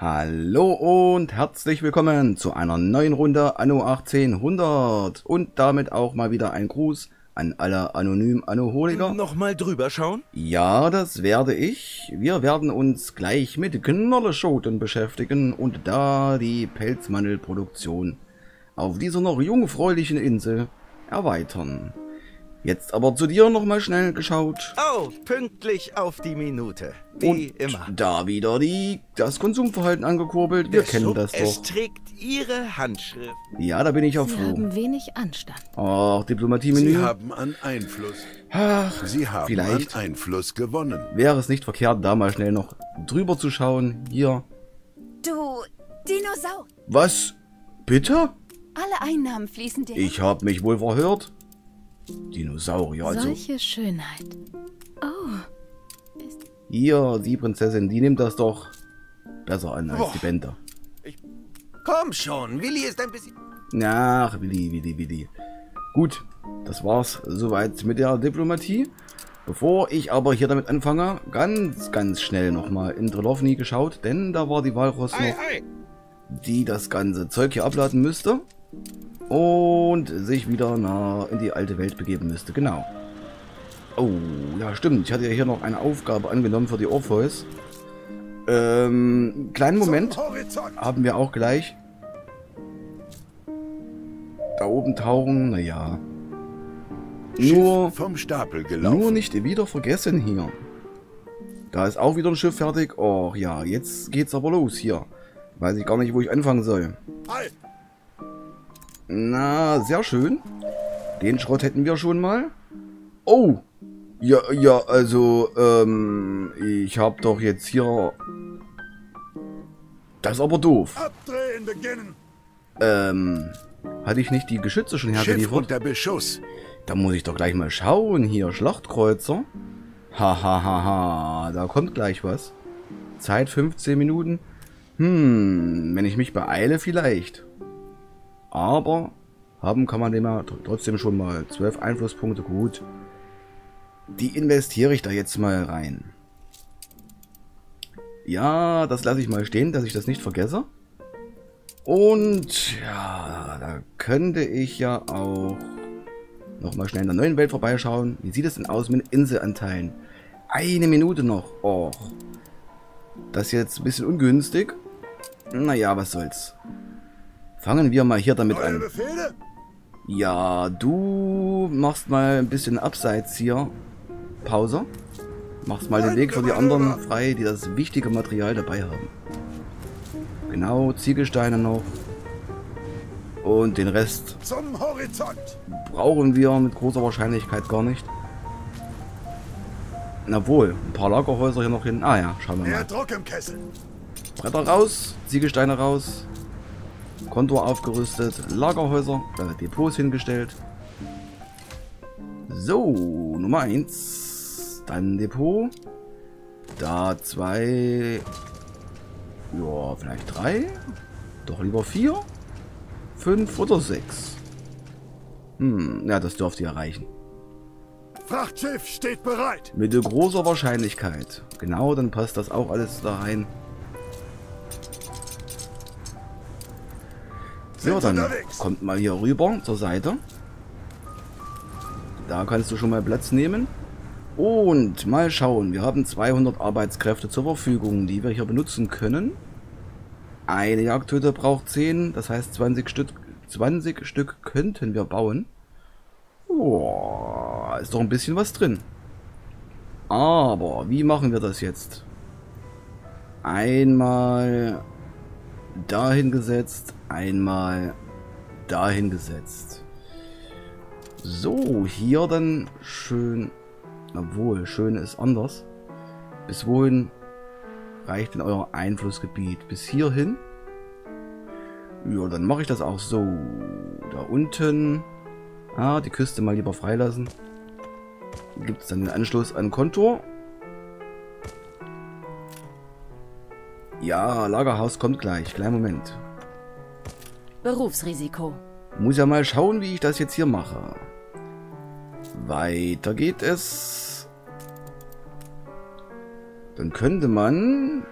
Hallo und herzlich willkommen zu einer neuen Runde Anno 1800 und damit auch mal wieder ein Gruß an alle anonym Anoholiker. Nochmal drüber schauen? Ja, das werde ich. Wir werden uns gleich mit Knolleschoten beschäftigen und da die Pelzmandelproduktion auf dieser noch jungfräulichen Insel erweitern. Jetzt aber zu dir nochmal schnell geschaut. Oh, pünktlich auf die Minute. Wie und immer. da wieder die, das Konsumverhalten angekurbelt. Wir Der kennen Schub, das Es doch. trägt Ihre Handschrift. Ja, da bin ich auch Sie froh. haben wenig Anstand. Ach, Sie Diplomatie-Menü. haben an Einfluss. Ach, Sie haben vielleicht an Einfluss gewonnen. wäre es nicht verkehrt, da mal schnell noch drüber zu schauen. Hier. Du Dinosaur. Was? Bitte? Alle Einnahmen fließen dir. Ich habe mich wohl verhört. Dinosaurier, also. Solche Schönheit. Oh, Hier, die Prinzessin, die nimmt das doch besser an als Boah. die Bände. Komm schon, Willi ist ein bisschen... Ach, Willi, Willi, Willi. Gut, das war's soweit mit der Diplomatie. Bevor ich aber hier damit anfange, ganz, ganz schnell nochmal in Trilovny geschaut, denn da war die Walross noch, die das ganze Zeug hier abladen müsste und sich wieder nach in die alte Welt begeben müsste, genau. Oh, ja stimmt, ich hatte ja hier noch eine Aufgabe angenommen für die Orpheus. Ähm, kleinen Moment haben wir auch gleich. Da oben tauchen, naja. Nur, vom Stapel gelaufen. nur nicht wieder vergessen hier. Da ist auch wieder ein Schiff fertig. Och ja, jetzt geht's aber los hier. Weiß ich gar nicht, wo ich anfangen soll. Halt! Na, sehr schön. Den Schrott hätten wir schon mal. Oh! Ja, ja, also, ähm, ich hab doch jetzt hier... Das ist aber doof. Abdrehen beginnen! Ähm, hatte ich nicht die Geschütze schon Schiff hergeliefert? unter Beschuss. Da muss ich doch gleich mal schauen. Hier, Schlachtkreuzer. Ha, ha, ha, ha. Da kommt gleich was. Zeit 15 Minuten. Hm, wenn ich mich beeile, vielleicht. Aber haben kann man tr- trotzdem schon mal 12 Einflusspunkte. Gut. Die investiere ich da jetzt mal rein. Ja, das lasse ich mal stehen, dass ich das nicht vergesse. Und ja, da könnte ich ja auch nochmal schnell in der neuen Welt vorbeischauen. Wie sieht es denn aus mit Inselanteilen? Eine Minute noch. Och. Das ist jetzt ein bisschen ungünstig. Naja, was soll's. Fangen wir mal hier damit an. Ja, du machst mal ein bisschen abseits hier. Pause. Machst mal den Weg für die anderen frei, die das wichtige Material dabei haben. Genau, Ziegelsteine noch. Und den Rest Zum Horizont! brauchen wir mit großer Wahrscheinlichkeit gar nicht. Na wohl, ein paar Lagerhäuser hier noch hin. Ah ja, schauen wir mal. Druck im Kessel. Bretter raus, Ziegelsteine raus, Kontor aufgerüstet, Lagerhäuser, äh, Depots hingestellt. So, Nummer 1. Dann Depot. Da zwei. Ja, vielleicht drei. Doch lieber vier. Fünf oder sechs. Hm, ja, das dürfte ihr reichen. Frachtschiff steht bereit. Mit großer Wahrscheinlichkeit. Genau, dann passt das auch alles da rein. So, dann kommt mal hier rüber zur Seite. Da kannst du schon mal Platz nehmen. Und mal schauen, wir haben 200 Arbeitskräfte zur Verfügung, die wir hier benutzen können. Eine Jagdhütte braucht 10, das heißt 20 Stück, 20 Stück könnten wir bauen. Boah, ist doch ein bisschen was drin. Aber, wie machen wir das jetzt? Einmal dahin gesetzt, einmal dahin gesetzt. So, hier dann schön, obwohl, schön ist anders. Bis wohin reicht denn euer Einflussgebiet? Bis hierhin? Ja, dann mache ich das auch so. Da unten. Ah, die Küste mal lieber freilassen. Gibt es dann den Anschluss an Kontor. Ja, Lagerhaus kommt gleich. Kleinen Moment. Berufsrisiko. Muss ja mal schauen, wie ich das jetzt hier mache. Weiter geht es. Dann könnte man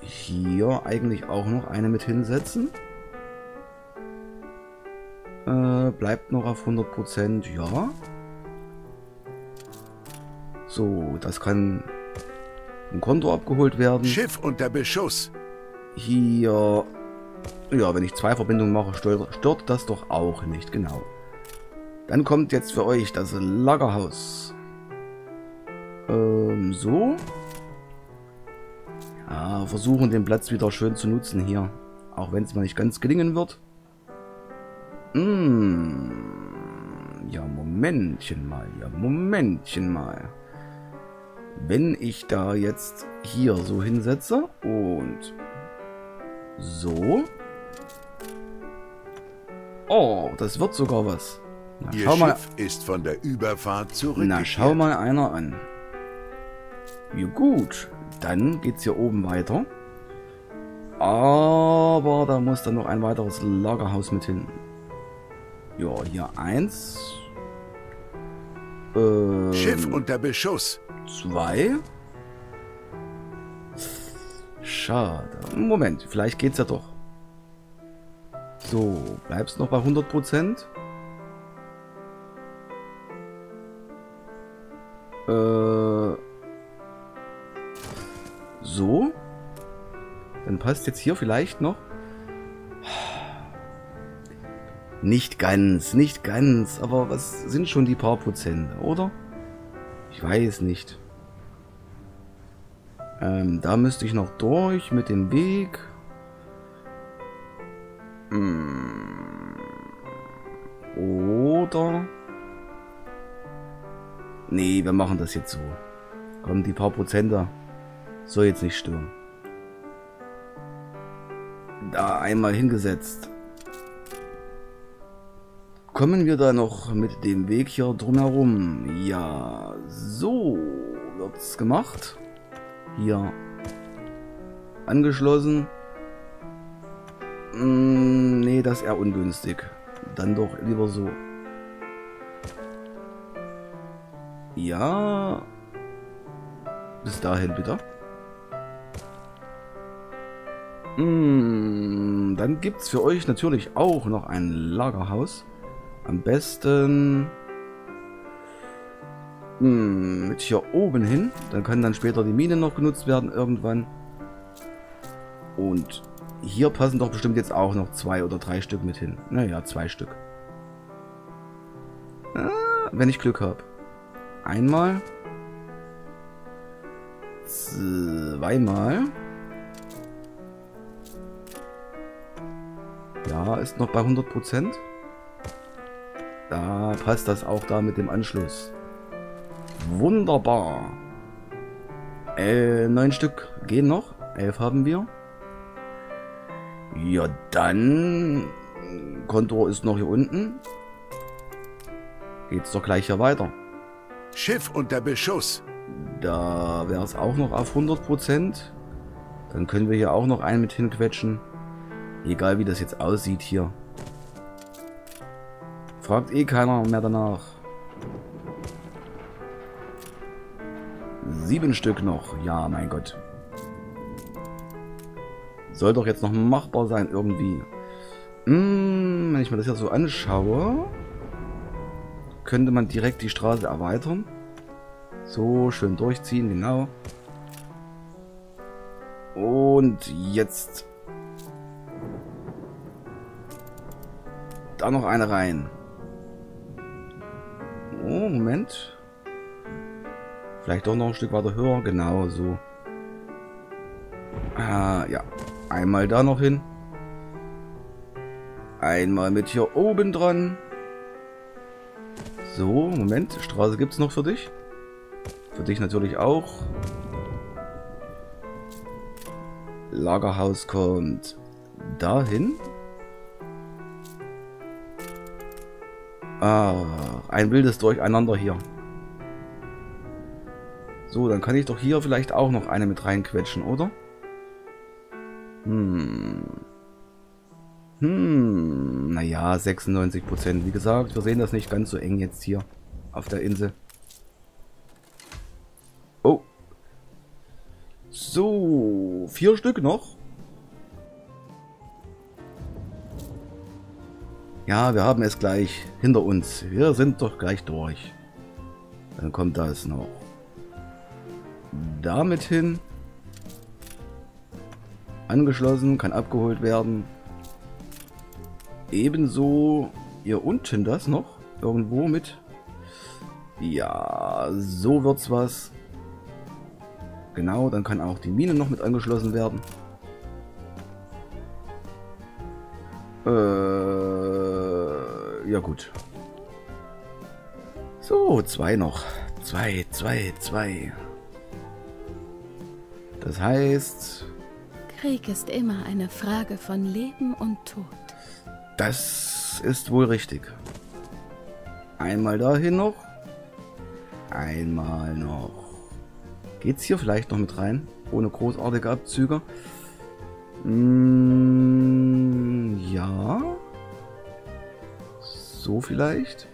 hier eigentlich auch noch eine mit hinsetzen. Äh, bleibt noch auf 100%, ja. So, das kann im Konto abgeholt werden. Schiff unter Beschuss. Hier, ja, wenn ich zwei Verbindungen mache, stört, stört das doch auch nicht, genau. Dann kommt jetzt für euch das Lagerhaus. Ähm, so. Ja, versuchen den Platz wieder schön zu nutzen hier. Auch wenn es mal nicht ganz gelingen wird. Hm. Ja, Momentchen mal. Ja, Momentchen mal. Wenn ich da jetzt hier so hinsetze und so. Oh, das wird sogar was. Na, Ihr schau mal, Schiff ist von der Überfahrt zurückgekehrt. na, schau mal einer an. Ja gut, dann geht's hier oben weiter. Aber da muss dann noch ein weiteres Lagerhaus mit hin. Ja, hier eins. Ähm, Schiff unter Beschuss. Zwei. Schade. Moment, vielleicht geht's ja doch. So, bleibst noch bei 100%? Äh, so. Dann passt jetzt hier vielleicht noch. Nicht ganz, nicht ganz. Aber was sind schon die paar Prozente, oder? Ich weiß nicht. Ähm, da müsste ich noch durch mit dem Weg. Hm. Oder... Nee, wir machen das jetzt so. Komm, die paar Prozente soll jetzt nicht stören. Da einmal hingesetzt. Kommen wir da noch mit dem Weg hier drumherum? Ja, so wird's gemacht. Hier angeschlossen. Mm, nee, das ist eher ungünstig. Dann doch lieber so. Ja. Bis dahin bitte. Mm, dann gibt's für euch natürlich auch noch ein Lagerhaus. Am besten hm, mit hier oben hin. Dann kann dann später die Mine noch genutzt werden irgendwann. Und hier passen doch bestimmt jetzt auch noch zwei oder drei Stück mit hin. Naja, zwei Stück. Ah, wenn ich Glück habe. Einmal. Zweimal. Ja, ist noch bei 100%. Da passt das auch da mit dem Anschluss. Wunderbar. Äh, neun Stück gehen noch. Elf haben wir. Ja, dann... Kontor ist noch hier unten. Geht's doch gleich hier weiter. Schiff unter Beschuss. Da wäre es auch noch auf 100%. Dann können wir hier auch noch einen mit hinquetschen. Egal wie das jetzt aussieht hier. Fragt eh keiner mehr danach. Sieben Stück noch. Ja, mein Gott. Soll doch jetzt noch machbar sein irgendwie. Hm, wenn ich mir das jetzt so anschaue, könnte man direkt die Straße erweitern. So, schön durchziehen, genau. Und jetzt da noch eine rein. Moment. Vielleicht doch noch ein Stück weiter höher. Genau, so. Ah, ja. Einmal da noch hin. Einmal mit hier oben dran. So, Moment. Straße gibt es noch für dich. Für dich natürlich auch. Lagerhaus kommt dahin. Ah, ein wildes Durcheinander hier. So, dann kann ich doch hier vielleicht auch noch eine mit reinquetschen, oder? Hm. Hm, naja, 96%. Wie gesagt, wir sehen das nicht ganz so eng jetzt hier auf der Insel. Oh. So, vier Stück noch. Ja, wir haben es gleich hinter uns. Wir sind doch gleich durch. Dann kommt das noch damit hin. Angeschlossen, kann abgeholt werden. Ebenso hier unten das noch. Irgendwo mit. Ja, so wird's was. Genau, dann kann auch die Mine noch mit angeschlossen werden. Äh, ja gut. So, zwei noch. Zwei, zwei, zwei. Das heißt, Krieg ist immer eine Frage von Leben und Tod. das ist wohl richtig. Einmal dahin noch. Einmal noch. Geht's hier vielleicht noch mit rein? Ohne großartige Abzüge? Mm, ja. So vielleicht?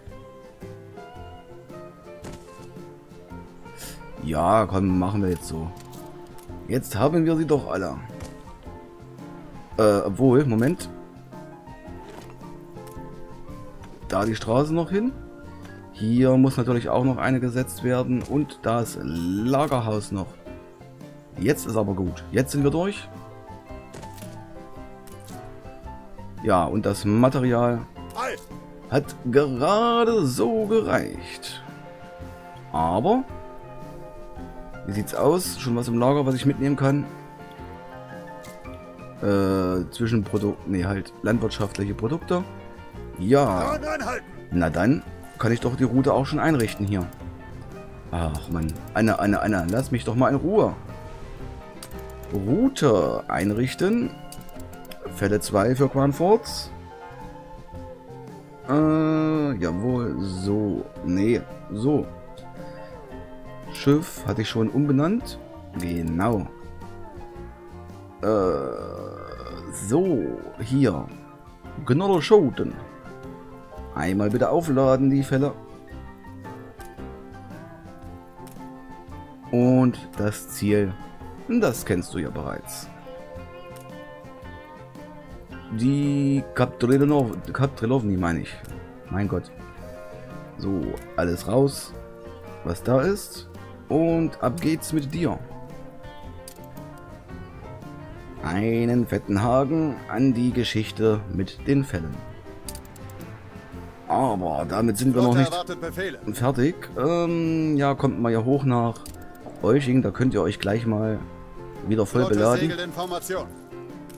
Ja, komm, machen wir jetzt so. Jetzt haben wir sie doch alle. Äh, obwohl, Moment. Da die Straße noch hin. Hier muss natürlich auch noch eine gesetzt werden. Und das Lagerhaus noch. Jetzt ist aber gut. Jetzt sind wir durch. Ja, und das Material! Hat gerade so gereicht. Aber, wie sieht's aus? Schon was im Lager, was ich mitnehmen kann? Äh, Zwischenprodukt, nee, halt landwirtschaftliche Produkte. Ja, na dann kann ich doch die Route auch schon einrichten hier. Ach man, Anna, Anna, Anna, lass mich doch mal in Ruhe. Route einrichten. Fälle 2 für Quanforts. Äh, jawohl, so. Nee, so. Schiff hatte ich schon umbenannt. Genau. Äh, so, hier. Gnoller Schoten. Einmal bitte aufladen, die Fälle. Und das Ziel, das kennst du ja bereits. Die Kaptrilov, Kaptrilovni meine ich. Mein Gott. So, alles raus, was da ist. Und ab geht's mit dir. Einen fetten Haken an die Geschichte mit den Fällen. Aber damit sind wir noch nicht fertig. Ähm, ja, kommt mal hier hoch nach Euching. Da könnt ihr euch gleich mal wieder voll beladen.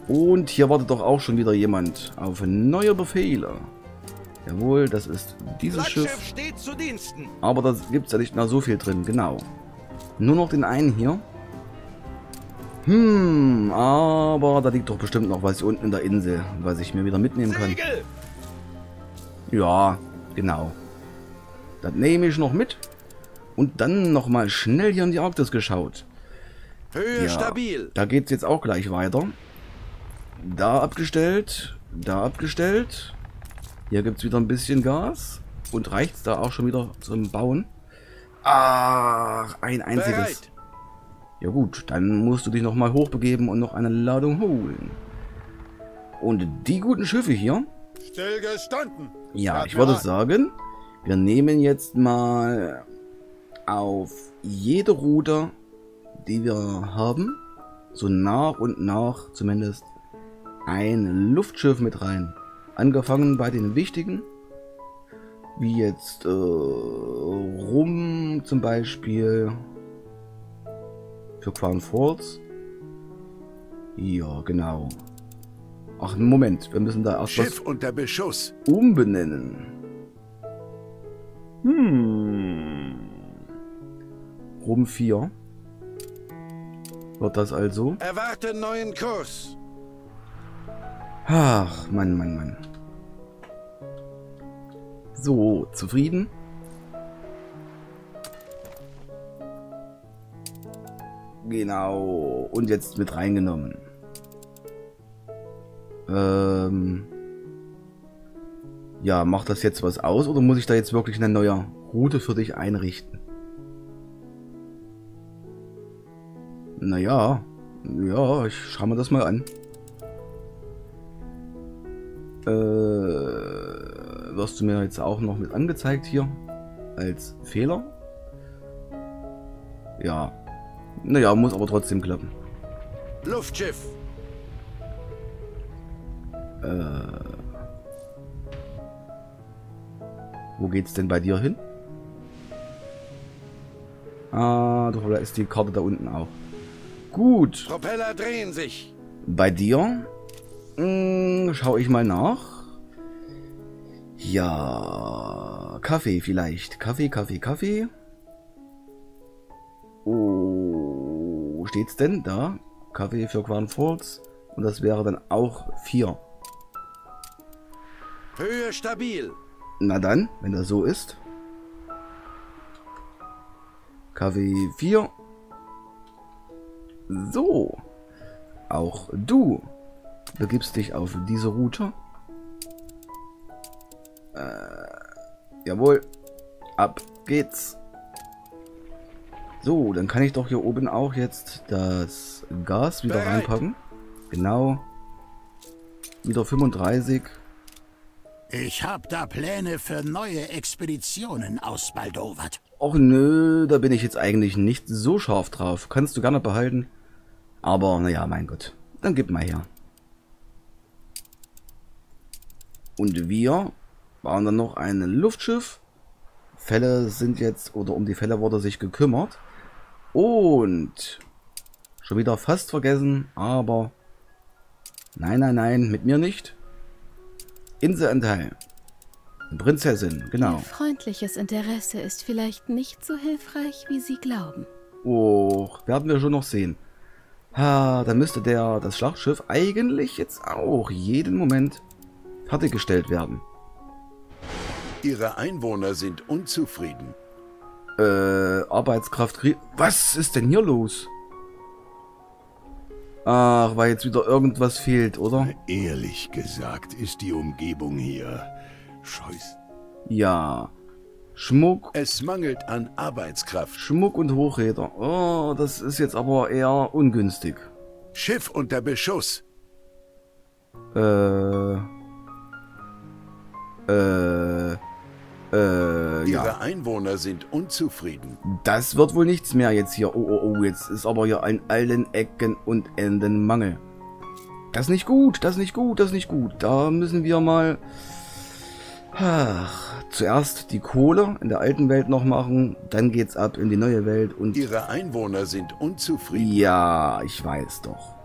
Und hier wartet doch auch schon wieder jemand auf neue Befehle. Jawohl, das ist dieses Schiff. steht zu Diensten. Aber da gibt es ja nicht mehr so viel drin, genau. Nur noch den einen hier. Hm, aber da liegt doch bestimmt noch was hier unten in der Insel, was ich mir wieder mitnehmen kann. Segel! Ja, genau. Das nehme ich noch mit. Und dann nochmal schnell hier in die Arktis geschaut. Höhe Ja, stabil. Da geht es jetzt auch gleich weiter. Da abgestellt, da abgestellt. Hier gibt es wieder ein bisschen Gas. Und reicht es da auch schon wieder zum Bauen? Ach, ein einziges. Ja gut, dann musst du dich nochmal hochbegeben und noch eine Ladung holen. Und die guten Schiffe hier, Stillgestanden. ja, ich würde sagen, wir nehmen jetzt mal auf jede Route, die wir haben, so nach und nach zumindest ein Luftschiff mit rein. Angefangen bei den wichtigen, wie jetzt äh, Rum zum Beispiel für Crown Falls. Ja, genau. Ach, Moment, wir müssen da erst was Schiff unter Beschuss. umbenennen. Hm. Rum 4. Wird das also? Erwarte neuen Kurs. Ach, Mann, Mann, Mann. So, zufrieden? Genau. Und jetzt mit reingenommen. Ähm. Ja, macht das jetzt was aus oder muss ich da jetzt wirklich eine neue Route für dich einrichten? Naja, Ja, ich schau mir das mal an. Äh, wirst du mir jetzt auch noch mit angezeigt hier als Fehler? Ja. Naja, muss aber trotzdem klappen. Luftschiff. Äh, wo geht's denn bei dir hin? Ah, da ist die Karte da unten auch. Gut. Propeller drehen sich. Bei dir? Hm, schau ich mal nach. Ja, Kaffee vielleicht. Kaffee, Kaffee, Kaffee. Oh, wo steht's denn? Da. Kaffee für Quan Falls. Und das wäre dann auch 4. Höhe stabil. Na dann, wenn das so ist. Kaffee 4. So. Auch du begibst dich auf diese Route. Äh, jawohl. Ab geht's. So, dann kann ich doch hier oben auch jetzt das Gas wieder reinpacken. Genau. Wieder 35. Ich hab da Pläne für neue Expeditionen ausbaldowert. Och nö, da bin ich jetzt eigentlich nicht so scharf drauf. Kannst du gerne behalten. Aber naja, mein Gott. Dann gib mal her. Und wir bauen dann noch ein Luftschiff. Fälle sind jetzt, oder um die Fälle wurde sich gekümmert. Und schon wieder fast vergessen, aber nein, nein, nein, mit mir nicht. Inselanteil. Prinzessin, genau. Ihr freundliches Interesse ist vielleicht nicht so hilfreich, wie Sie glauben. Oh, werden wir schon noch sehen. Ha, da müsste der, das Schlachtschiff eigentlich jetzt auch jeden Moment fertiggestellt werden. Ihre Einwohner sind unzufrieden. Äh, Arbeitskraft. Was ist denn hier los? Ach, weil jetzt wieder irgendwas fehlt, oder? Ehrlich gesagt ist die Umgebung hier scheuß. Ja. Schmuck, Es mangelt an Arbeitskraft. Schmuck und Hochräder. Oh, das ist jetzt aber eher ungünstig. Schiff unter Beschuss. Äh... Äh... Äh, ja. Ihre Einwohner sind unzufrieden. Das wird wohl nichts mehr jetzt hier. Oh, oh, oh, jetzt ist aber hier an allen Ecken und Enden Mangel. Das ist nicht gut, das ist nicht gut, das ist nicht gut. Da müssen wir mal... Ach, zuerst die Kohle in der alten Welt noch machen, dann geht's ab in die neue Welt und... Ihre Einwohner sind unzufrieden. Ja, ich weiß doch.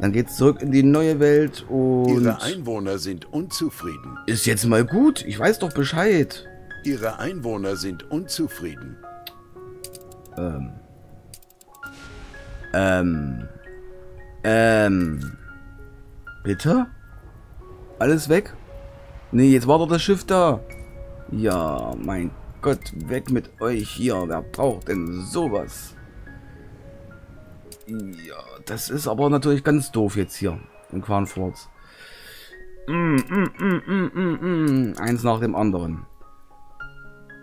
Dann geht's zurück in die neue Welt und... Ihre Einwohner sind unzufrieden. Ist jetzt mal gut, ich weiß doch Bescheid. Ihre Einwohner sind unzufrieden. Ähm. Ähm. Ähm. Bitte? Alles weg? Nee, jetzt war doch das Schiff da. Ja, mein Gott, weg mit euch hier. Wer braucht denn sowas? Ja, das ist aber natürlich ganz doof jetzt hier in Quanforts. Mm, mm, mm, mm, mm, mm. Eins nach dem anderen.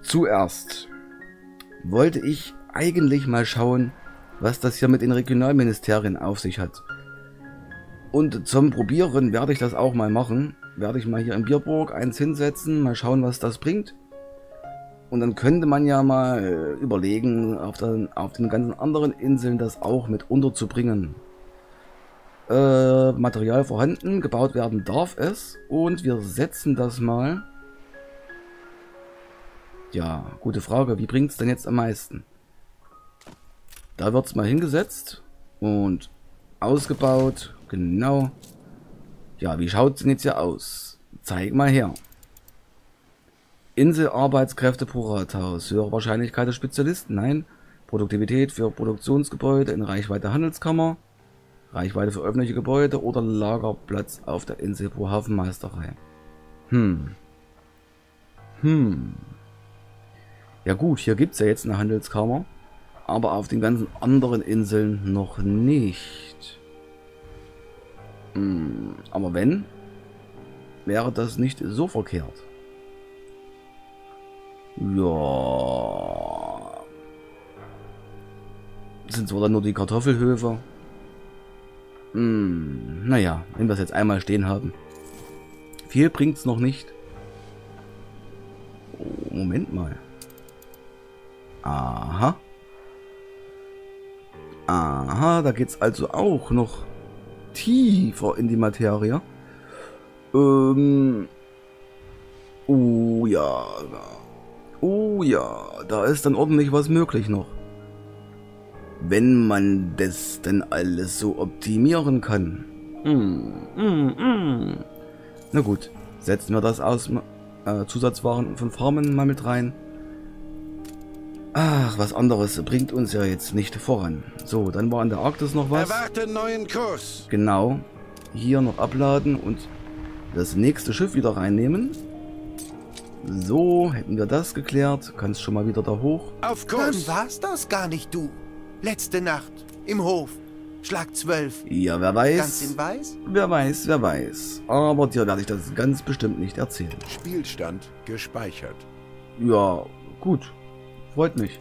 Zuerst wollte ich eigentlich mal schauen, was das hier mit den Regionalministerien auf sich hat. Und zum Probieren werde ich das auch mal machen. Werde ich mal hier in Bierburg eins hinsetzen, mal schauen, was das bringt. Und dann könnte man ja mal äh, überlegen, auf den, auf den ganzen anderen Inseln das auch mit unterzubringen. Äh, Material vorhanden, gebaut werden darf es. Und wir setzen das mal. Ja, gute Frage. Wie bringt es denn jetzt am meisten? Da wird es mal hingesetzt und ausgebaut. Genau. Ja, wie schaut es denn jetzt hier aus? Zeig mal her. Inselarbeitskräfte pro Rathaus. Höhere Wahrscheinlichkeit der Spezialisten. Nein. Produktivität für Produktionsgebäude in Reichweite Handelskammer. Reichweite für öffentliche Gebäude oder Lagerplatz auf der Insel pro Hafenmeisterei. Hm. Hm. Ja gut, hier gibt es ja jetzt eine Handelskammer. Aber auf den ganzen anderen Inseln noch nicht. Hm, aber wenn, wäre das nicht so verkehrt. Ja. Sind zwar dann nur die Kartoffelhöfe. Hm, naja, wenn wir es jetzt einmal stehen haben. Viel bringt's noch nicht. Oh, Moment mal. Aha. Aha, da geht's also auch noch tiefer in die Materie. Ähm. Oh ja. Oh ja, da ist dann ordentlich was möglich noch. Wenn man das denn alles so optimieren kann. Hm, hm, hm. Na gut, setzen wir das aus äh, Zusatzwaren von Farmen mal mit rein. Ach, was anderes bringt uns ja jetzt nicht voran. So, dann war in der Arktis noch was. Erwarte neuen Kurs. Genau. Hier noch abladen und das nächste Schiff wieder reinnehmen. So, hätten wir das geklärt. Kannst schon mal wieder da hoch. Auf Dann Kurs. war's das gar nicht du. Letzte Nacht. Im Hof. Schlag zwölf. Ja, wer Ganz weiß. in weiß? Wer weiß, wer weiß. Aber dir werde ich das ganz bestimmt nicht erzählen. Spielstand gespeichert. Ja, gut. Freut mich.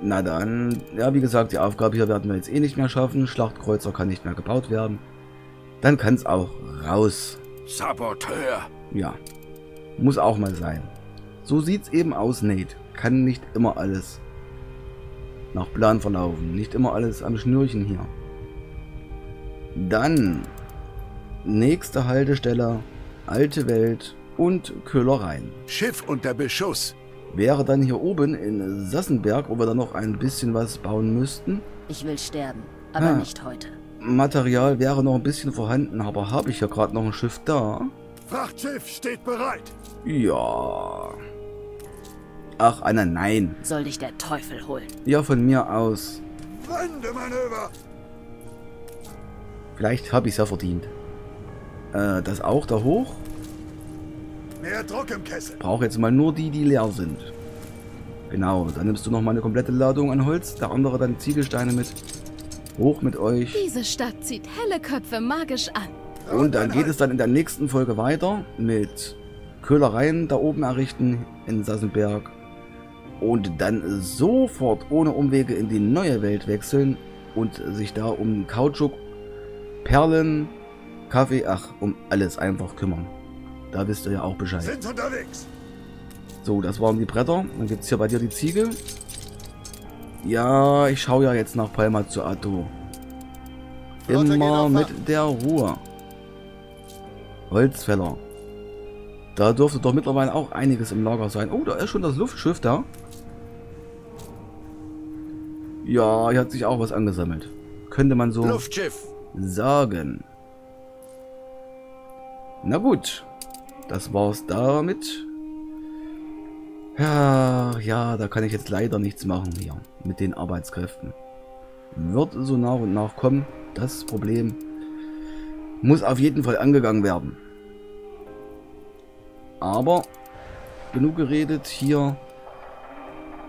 Na dann, ja, wie gesagt, die Aufgabe hier werden wir jetzt eh nicht mehr schaffen. Schlachtkreuzer kann nicht mehr gebaut werden. Dann kann es auch raus. Saboteur! Ja, muss auch mal sein. So sieht's eben aus, Nate. Kann nicht immer alles nach Plan verlaufen. Nicht immer alles am Schnürchen hier. Dann nächste Haltestelle, alte Welt und Köhlereien. Schiff unter Beschuss. Wäre dann hier oben in Sassenberg, wo wir dann noch ein bisschen was bauen müssten. Ich will sterben, aber Ah. nicht heute. Material wäre noch ein bisschen vorhanden, aber habe ich ja gerade noch ein Schiff da? Frachtschiff steht bereit. Ja. Ach, Anna, nein. Soll dich der Teufel holen. Ja, von mir aus. Wendemanöver. Vielleicht habe ich es ja verdient. Äh, das auch da hoch? Mehr Druck im Kessel. Brauche jetzt mal nur die, die leer sind. Genau, dann nimmst du noch mal eine komplette Ladung an Holz, der andere dann Ziegelsteine mit. Hoch mit euch. Diese Stadt zieht helle Köpfe magisch an. Und dann geht es dann in der nächsten Folge weiter mit Köhlereien da oben errichten in Sassenberg. Und dann sofort ohne Umwege in die neue Welt wechseln und sich da um Kautschuk, Perlen, Kaffee, ach, um alles einfach kümmern. Da wisst ihr ja auch Bescheid. Sind unterwegs. So, das waren die Bretter. Dann gibt es hier bei dir die Ziegel. Ja, ich schaue ja jetzt nach Palma zu Atto. Immer mit der Ruhe. Holzfäller. Da dürfte doch mittlerweile auch einiges im Lager sein. Oh, da ist schon das Luftschiff da. Ja, hier hat sich auch was angesammelt. Könnte man so Luftschiff. sagen. Na gut, das war's damit. Ja, ja, da kann ich jetzt leider nichts machen hier mit den Arbeitskräften. Wird so nach und nach kommen. Das Problem muss auf jeden Fall angegangen werden. Aber genug geredet hier.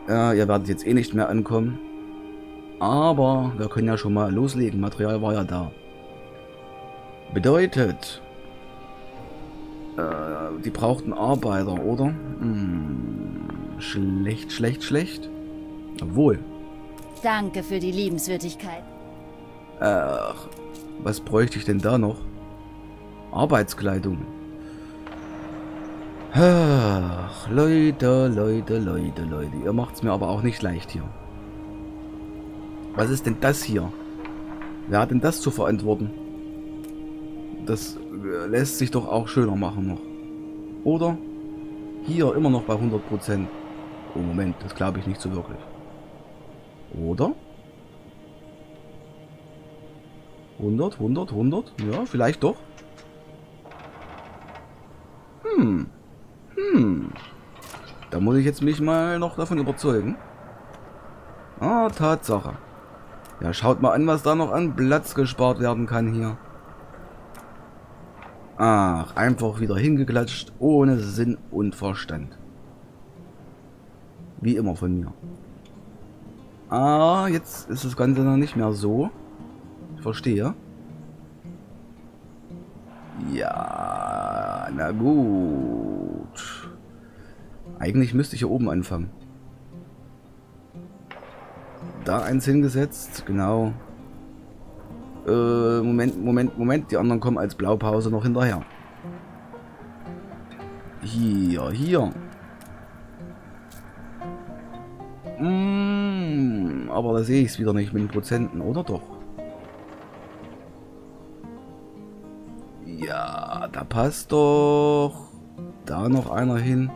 Ja, ihr werdet jetzt eh nicht mehr ankommen. Aber wir können ja schon mal loslegen. Material war ja da. Bedeutet, äh, die brauchten Arbeiter, oder? Hm, schlecht, schlecht, schlecht. Obwohl, Danke für die Liebenswürdigkeit. ach, was bräuchte ich denn da noch? Arbeitskleidung. Ach, Leute, Leute, Leute, Leute. Ihr macht's mir aber auch nicht leicht hier. Was ist denn das hier? Wer hat denn das zu verantworten? Das äh, lässt sich doch auch schöner machen noch. Oder? Hier immer noch bei 100%. Oh Moment, das glaube ich nicht so wirklich. Oder? 100, 100, 100? Ja, vielleicht doch. Hm. Hm. Da muss ich jetzt mich mal noch davon überzeugen. Ah, Tatsache. Ja, schaut mal an, was da noch an Platz gespart werden kann hier. Ach, einfach wieder hingeklatscht, ohne Sinn und Verstand. Wie immer von mir. Ah, jetzt ist das Ganze noch nicht mehr so. Verstehe. Ja, na gut. Eigentlich müsste ich hier oben anfangen. Da eins hingesetzt, genau. Äh, Moment, Moment, Moment. Die anderen kommen als Blaupause noch hinterher. Hier, hier. Mm, aber da sehe ich es wieder nicht mit den Prozenten, oder doch? Passt doch. Da noch einer hin.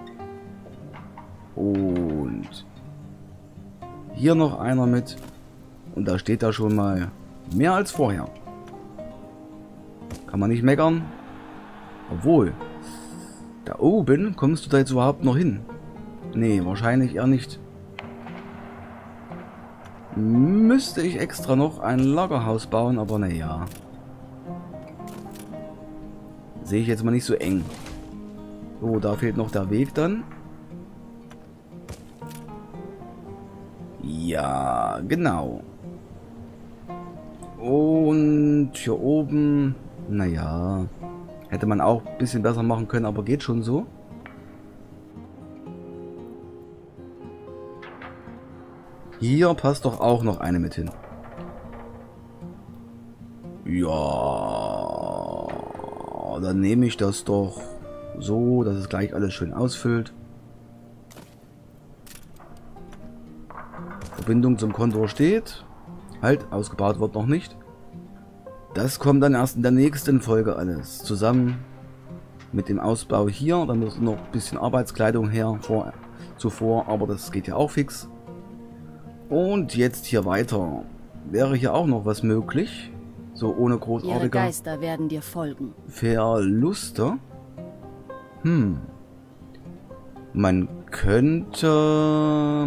Und hier noch einer mit. Und da steht da schon mal mehr als vorher. Kann man nicht meckern. Obwohl, da oben kommst du da jetzt überhaupt noch hin? Nee, wahrscheinlich eher nicht. Müsste ich extra noch ein Lagerhaus bauen, aber naja. Sehe ich jetzt mal nicht so eng. So, da fehlt noch der Weg dann. Ja, genau. Und hier oben, naja, hätte man auch ein bisschen besser machen können, aber geht schon so. Hier passt doch auch noch eine mit hin. Ja, dann nehme ich das doch so, dass es gleich alles schön ausfüllt. Verbindung zum Kontor steht. Halt, ausgebaut wird noch nicht. Das kommt dann erst in der nächsten Folge alles. Zusammen mit dem Ausbau hier. Dann muss noch ein bisschen Arbeitskleidung her vor, zuvor, aber das geht ja auch fix. Und jetzt hier weiter. Wäre hier auch noch was möglich? So ohne Ihre großartige Geister werden dir folgen. Verluste? Hm. Man könnte,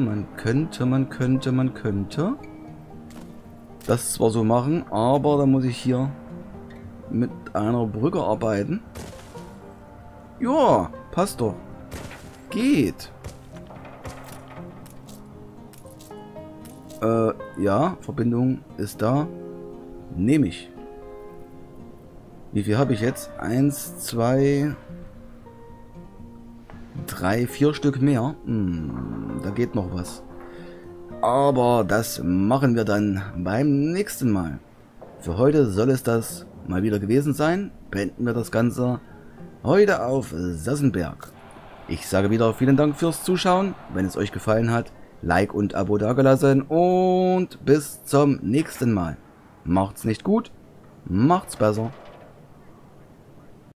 man könnte, man könnte, man könnte das zwar so machen, aber dann muss ich hier mit einer Brücke arbeiten. Ja, passt doch. Geht. Äh, ja, Verbindung ist da. Nehme ich. Wie viel habe ich jetzt? Eins, zwei, drei, vier Stück mehr. Hm, da geht noch was. Aber das machen wir dann beim nächsten Mal. Für heute soll es das mal wieder gewesen sein. Beenden wir das Ganze heute auf Sassenberg. Ich sage wieder vielen Dank fürs Zuschauen. Wenn es euch gefallen hat, Like und Abo dagelassen und bis zum nächsten Mal. Macht's nicht gut, macht's besser.